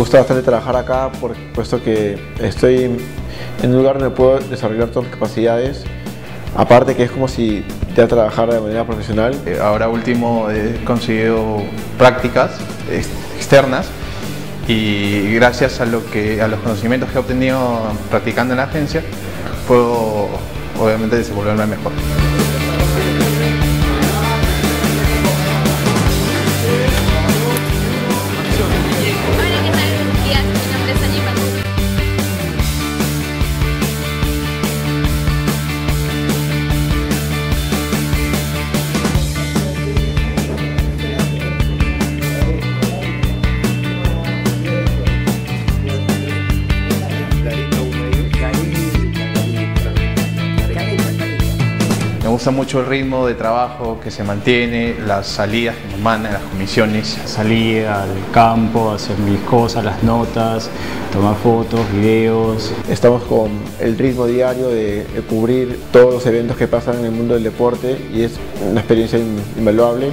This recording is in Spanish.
gusta bastante trabajar acá, por, puesto que estoy en un lugar donde puedo desarrollar todas mis capacidades. Aparte que es como si ya trabajara de manera profesional. Eh, ahora último he conseguido prácticas externas y gracias a, lo que, a los conocimientos que he obtenido practicando en la agencia puedo obviamente desenvolverme mejor. Gusta mucho el ritmo de trabajo que se mantiene, las salidas que nos mandan, las comisiones. Salir al campo, hacer mis cosas, las notas, tomar fotos, videos. Estamos con el ritmo diario de, cubrir todos los eventos que pasan en el mundo del deporte y es una experiencia invaluable.